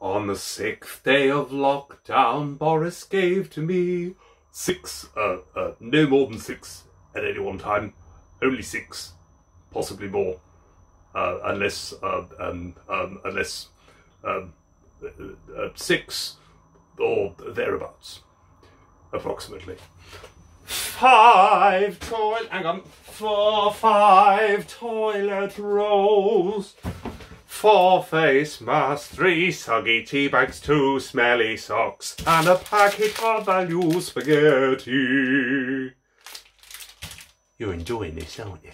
On the sixth day of lockdown, Boris gave to me six, uh, uh, no more than six at any one time. Only six, possibly more, uh, unless, uh, um, um, unless, um, uh, uh, six or thereabouts, approximately. Five toilet, hang on, four, five toilet rolls, four face masks, three soggy tea bags, two smelly socks, and a packet of value spaghetti. You're enjoying this, aren't you?